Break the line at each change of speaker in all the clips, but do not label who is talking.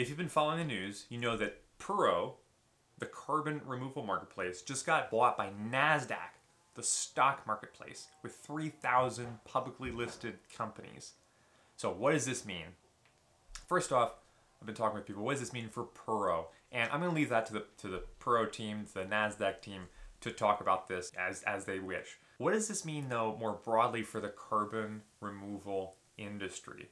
If you've been following the news, you know that Puro, the carbon removal marketplace, just got bought by NASDAQ, the stock marketplace, with 3,000 publicly listed companies. So, what does this mean? First off, I've been talking with people. What does this mean for Puro? And I'm going to leave that to the to the Puro team, to the Nasdaq team, to talk about this as as they wish. What does this mean, though, more broadly for the carbon removal industry?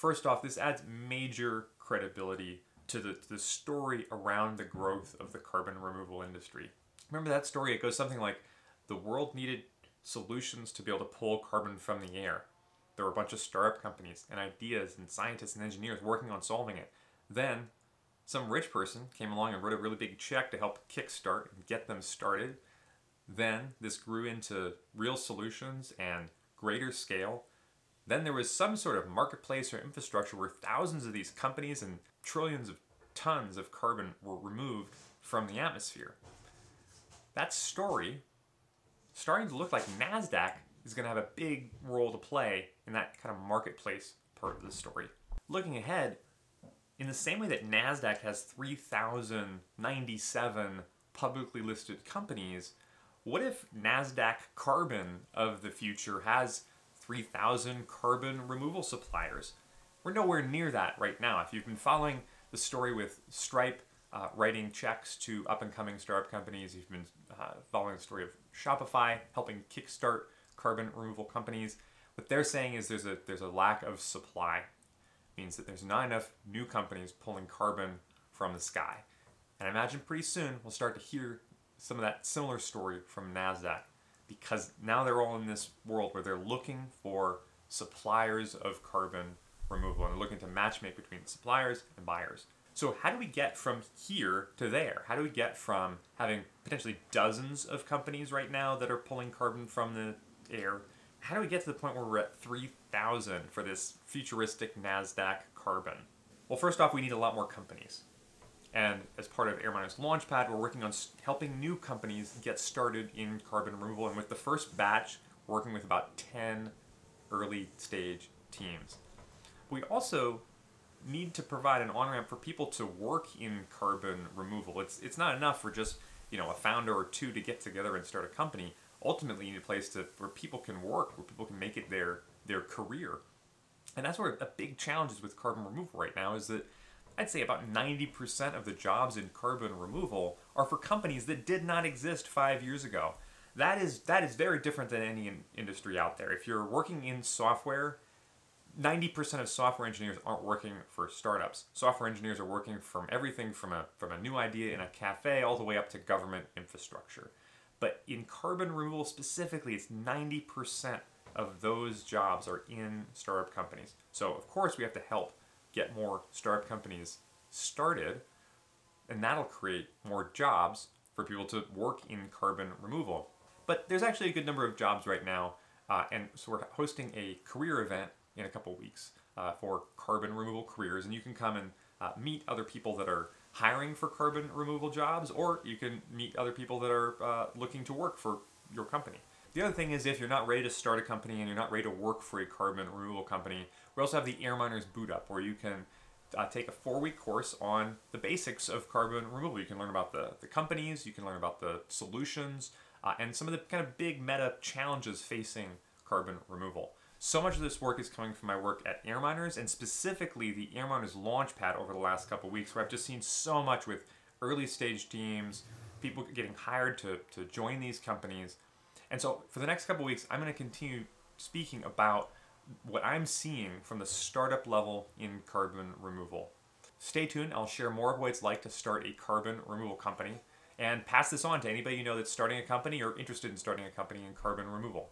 First off, this adds major credibility to the, to the story around the growth of the carbon removal industry. Remember that story? It goes something like the world needed solutions to be able to pull carbon from the air. There were a bunch of startup companies and ideas and scientists and engineers working on solving it. Then some rich person came along and wrote a really big check to help kickstart and get them started. Then this grew into real solutions and greater scale then there was some sort of marketplace or infrastructure where thousands of these companies and trillions of tons of carbon were removed from the atmosphere. That story starting to look like NASDAQ is going to have a big role to play in that kind of marketplace part of the story. Looking ahead, in the same way that NASDAQ has 3,097 publicly listed companies, what if NASDAQ Carbon of the future has 3,000 carbon removal suppliers. We're nowhere near that right now. If you've been following the story with Stripe uh, writing checks to up and coming startup companies, you've been uh, following the story of Shopify helping kickstart carbon removal companies. What they're saying is there's a there's a lack of supply. It means that there's not enough new companies pulling carbon from the sky. And I imagine pretty soon we'll start to hear some of that similar story from NASDAQ because now they're all in this world where they're looking for suppliers of carbon removal and they're looking to matchmake between suppliers and buyers. So how do we get from here to there? How do we get from having potentially dozens of companies right now that are pulling carbon from the air? How do we get to the point where we're at 3,000 for this futuristic NASDAQ carbon? Well, first off, we need a lot more companies. And as part of AirMiners Launchpad, we're working on helping new companies get started in carbon removal. And with the first batch, working with about 10 early stage teams. We also need to provide an on-ramp for people to work in carbon removal. It's, it's not enough for just you know a founder or two to get together and start a company. Ultimately, you need a place to, where people can work, where people can make it their, their career. And that's where a big challenge is with carbon removal right now is that I'd say about 90% of the jobs in carbon removal are for companies that did not exist five years ago. That is, that is very different than any in industry out there. If you're working in software, 90% of software engineers aren't working for startups. Software engineers are working from everything from a, from a new idea in a cafe all the way up to government infrastructure. But in carbon removal specifically, it's 90% of those jobs are in startup companies. So, of course, we have to help get more startup companies started, and that'll create more jobs for people to work in carbon removal. But there's actually a good number of jobs right now, uh, and so we're hosting a career event in a couple weeks uh, for carbon removal careers, and you can come and uh, meet other people that are hiring for carbon removal jobs, or you can meet other people that are uh, looking to work for your company. The other thing is if you're not ready to start a company and you're not ready to work for a carbon removal company, we also have the Airminers Boot Up where you can uh, take a four week course on the basics of carbon removal. You can learn about the, the companies, you can learn about the solutions, uh, and some of the kind of big meta challenges facing carbon removal. So much of this work is coming from my work at Airminers and specifically the Air Airminers Launchpad over the last couple weeks where I've just seen so much with early stage teams, people getting hired to, to join these companies. And so for the next couple weeks, I'm going to continue speaking about what I'm seeing from the startup level in carbon removal. Stay tuned, I'll share more of what it's like to start a carbon removal company and pass this on to anybody you know that's starting a company or interested in starting a company in carbon removal.